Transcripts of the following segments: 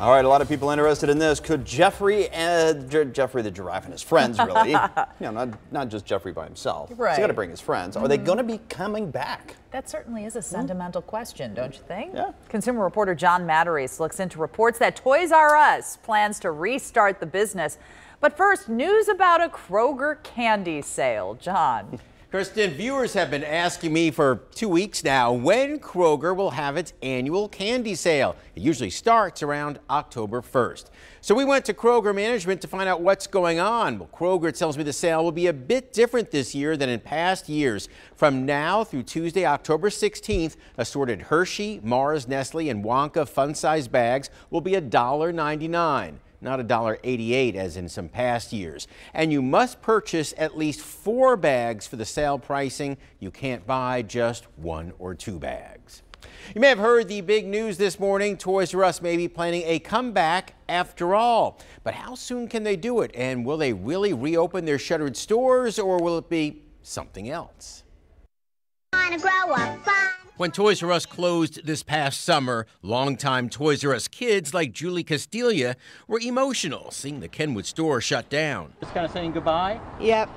All right, a lot of people interested in this. Could Geoffrey and Geoffrey the giraffe and his friends really, you know, not not just Geoffrey by himself. Right. He's got to bring his friends. Mm. Are they mm-hmm. going to be coming back? That certainly is a sentimental mm question, don't you think? Yeah. Consumer reporter John Matarese looks into reports that Toys R Us plans to restart the business. But first, news about a Kroger candy sale. John. Kristen, viewers have been asking me for two weeks now when Kroger will have its annual candy sale. It usually starts around October 1st. So we went to Kroger management to find out what's going on. Well, Kroger tells me the sale will be a bit different this year than in past years. From now through Tuesday, October 16th, assorted Hershey, Mars, Nestle, and Wonka fun-size bags will be $1.99 not $1.88 as in some past years. And you must purchase at least four bags for the sale pricing. You can't buy just one or two bags. You may have heard the big news this morning. Toys R Us may be planning a comeback after all. But how soon can they do it? And will they really reopen their shuttered stores or will it be something else? When Toys R Us closed this past summer, longtime Toys R Us kids like Julie Castilla were emotional seeing the Kenwood store shut down. Just kind of saying goodbye? Yep.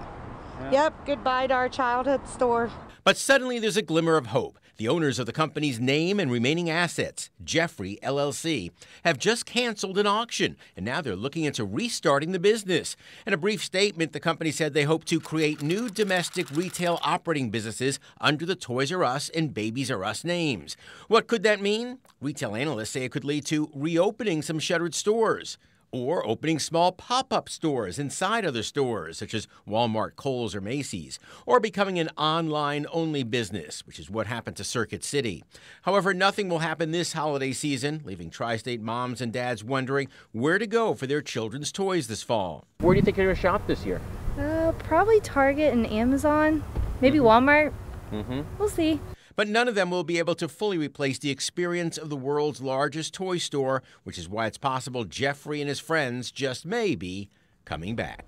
Yeah. Yep, goodbye to our childhood store. But suddenly there's a glimmer of hope. The owners of the company's name and remaining assets, Geoffrey LLC, have just canceled an auction, and now they're looking into restarting the business. In a brief statement, the company said they hope to create new domestic retail operating businesses under the Toys R Us and Babies R Us names. What could that mean? Retail analysts say it could lead to reopening some shuttered stores or opening small pop up stores inside other stores, such as Walmart, Kohl's, or Macy's, or becoming an online only business, which is what happened to Circuit City. However, nothing will happen this holiday season, leaving tri state moms and dads wondering where to go for their children's toys this fall. Where do you think you're going to shop this year? Uh, probably Target and Amazon, maybe mm-hmm. Walmart. Mm-hmm. We'll see but none of them will be able to fully replace the experience of the world's largest toy store, which is why it's possible Geoffrey and his friends just may be coming back.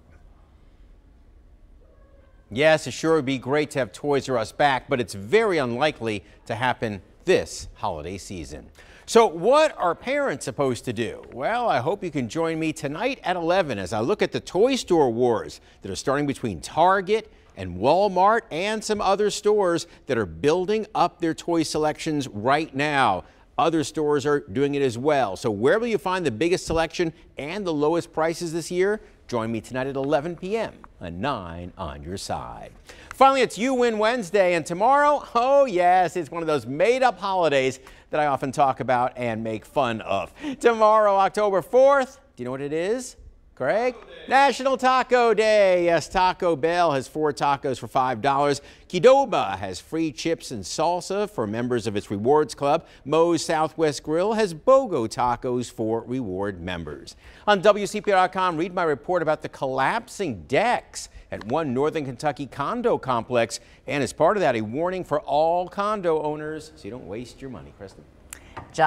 Yes, it sure would be great to have Toys R Us back, but it's very unlikely to happen this holiday season. So what are parents supposed to do? Well, I hope you can join me tonight at 11 as I look at the toy store wars that are starting between Target and Walmart and some other stores that are building up their toy selections right now. Other stores are doing it as well. So where will you find the biggest selection and the lowest prices this year? Join me tonight at 11 p.m. on 9 on your side. Finally, it's You Win Wednesday, and tomorrow, oh yes, it's one of those made-up holidays that I often talk about and make fun of. Tomorrow, October 4th, do you know what it is? Craig? Taco National Taco Day. Yes, Taco Bell has four tacos for $5. Qdoba has free chips and salsa for members of its rewards club. Moe's Southwest Grill has BOGO tacos for reward members. On WCPO.com, read my report about the collapsing decks at one Northern Kentucky condo complex. And as part of that, a warning for all condo owners so you don't waste your money. Kristen.